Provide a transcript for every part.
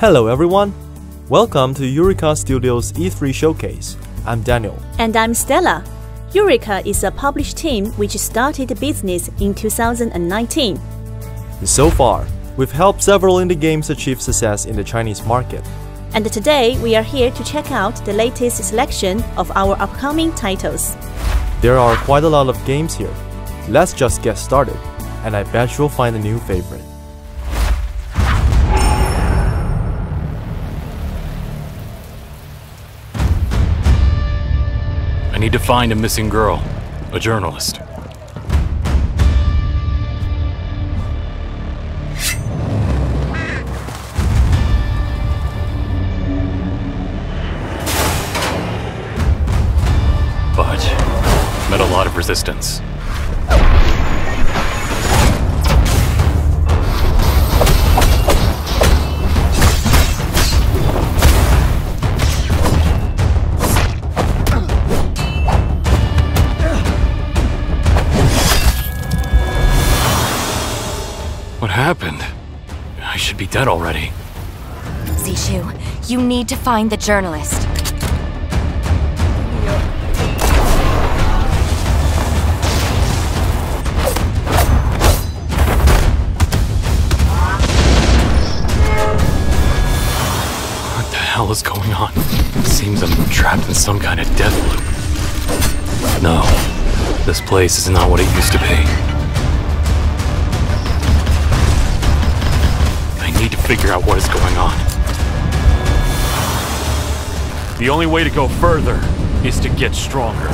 Hello, everyone. Welcome to Yooreka Studios E3 Showcase. I'm Daniel. And I'm Stella. Yooreka is a published team which started business in 2019. So far, we've helped several indie games achieve success in the Chinese market. And today we are here to check out the latest selection of our upcoming titles. There are quite a lot of games here. Let's just get started, and I bet you'll find a new favorite. I need to find a missing girl, a journalist. But met a lot of resistance. Dead already. Zishu, you need to find the journalist. What the hell is going on? Seems I'm trapped in some kind of death loop. No, this place is not what it used to be. Figure out what is going on. The only way to go further is to get stronger.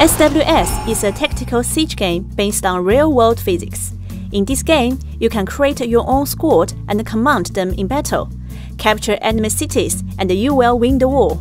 SWS is a tactical siege game based on real world physics. In this game, you can create your own squad and command them in battle, capture enemy cities, and you will win the war.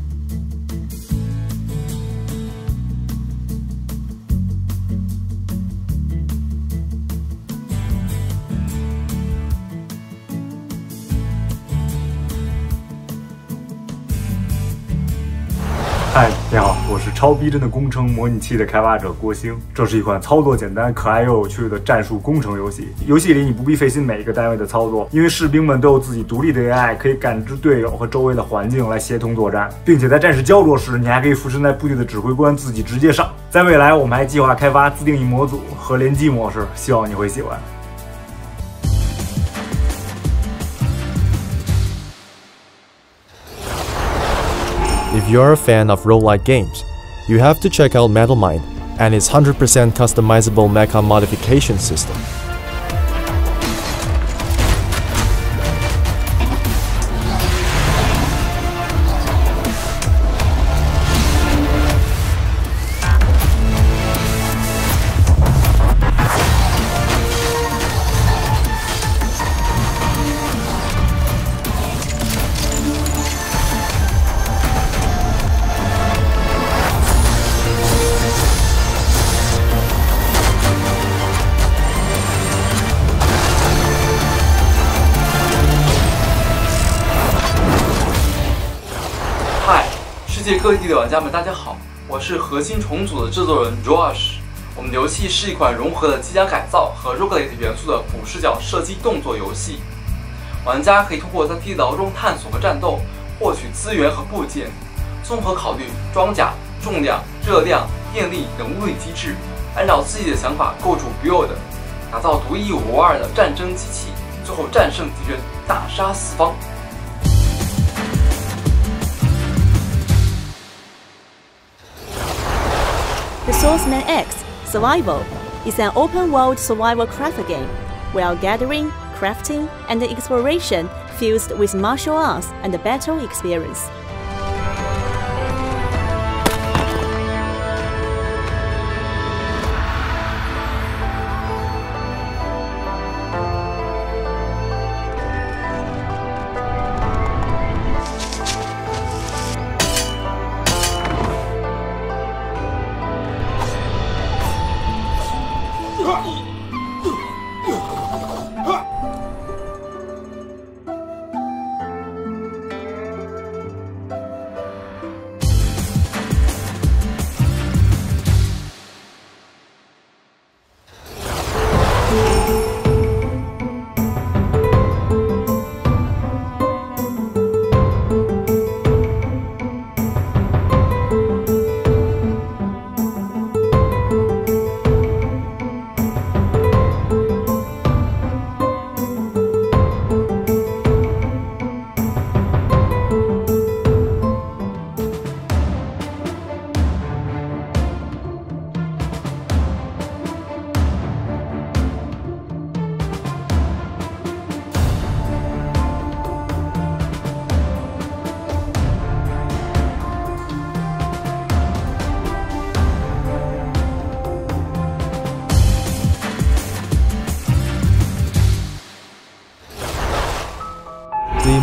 嗨，你好，我是超逼真的工程模拟器的开发者郭兴。这是一款操作简单、可爱又有趣的战术工程游戏。游戏里你不必费心每一个单位的操作，因为士兵们都有自己独立的 AI，可以感知队友和周围的环境来协同作战，并且在战士焦灼时，你还可以附身在部队的指挥官自己直接上。在未来，我们还计划开发自定义模组和联机模式，希望你会喜欢。If you're a fan of roguelike games, you have to check out Metal Mind and its 100% customizable mecha modification system. “界各地的玩家们，大家好！我是核心重组的制作人 Josh。我们的游戏是一款融合了机甲改造和 roguelite 元素的俯视角射击动作游戏。玩家可以通过在地牢中探索和战斗，获取资源和部件，综合考虑装甲重量、热量、电力等物理机制，按照自己的想法构筑 build，打造独一无二的战争机器，最后战胜敌人，大杀四方。The Swordsman X Survival is an open world survival craft game where gathering, crafting, and exploration fused with martial arts and battle experience.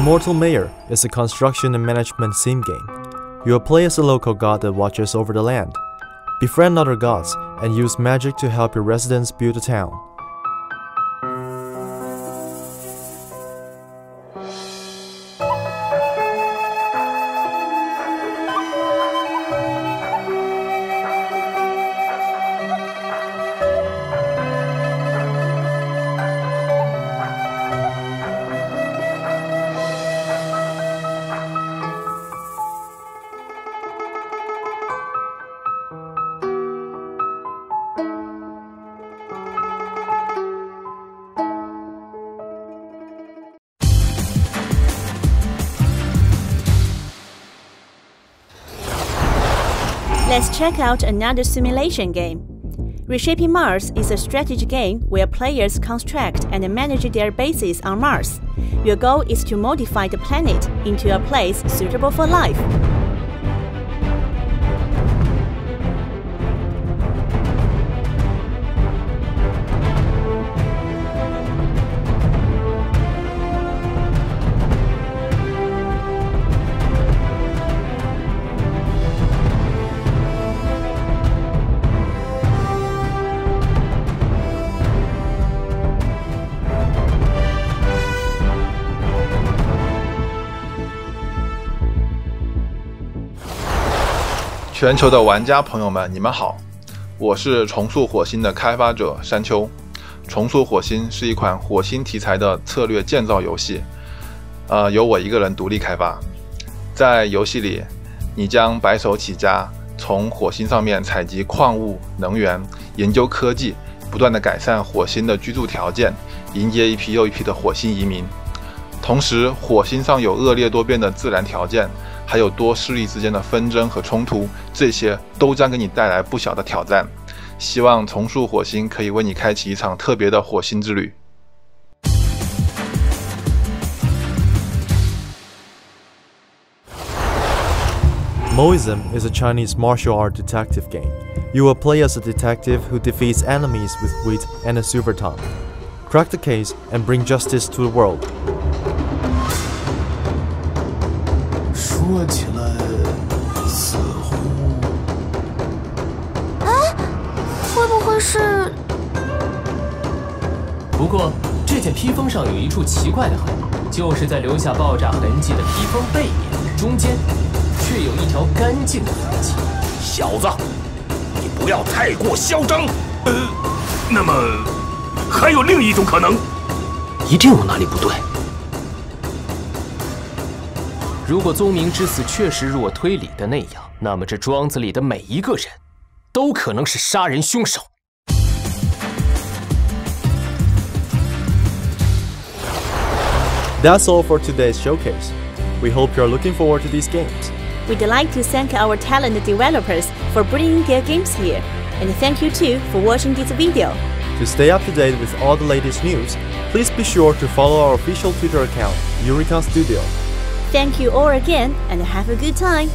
Immortal Mayor is a construction and management sim game. You play as a local god that watches over the land. Befriend other gods and use magic to help your residents build a town. Let's check out another simulation game. Reshaping Mars is a strategy game where players construct and manage their bases on Mars. Your goal is to modify the planet into a place suitable for life. “全球的玩家朋友们，你们好，我是重塑火星的开发者山丘。重塑火星是一款火星题材的策略建造游戏，呃，由我一个人独立开发。在游戏里，你将白手起家，从火星上面采集矿物、能源，研究科技，不断的改善火星的居住条件，迎接一批又一批的火星移民。同时，火星上有恶劣多变的自然条件，还有多势力之间的纷争和冲突，这些都将给你带来不小的挑战。希望重塑火星可以为你开启一场特别的火星之旅。Moism is a Chinese martial art detective game. You will play as a detective who defeats enemies with wit and a silver tongue. Crack the case and bring justice to the world. 说起来，似乎……哎，会不会是？不过这件披风上有一处奇怪的痕，就是在留下爆炸痕迹的披风背面中间。却有一条干净的痕迹。小子，你不要太过嚣张。呃，那么还有另一种可能，一定有哪里不对。如果宗明之死确实如我推理的那样，那么这庄子里的每一个人，都可能是杀人凶手。That's all for today's showcase. We hope you're looking forward to these games. We'd like to thank our talented developers for bringing their games here, and thank you too for watching this video. To stay up to date with all the latest news, please be sure to follow our official Twitter account, Yooreka Studio. Thank you all again, and have a good time!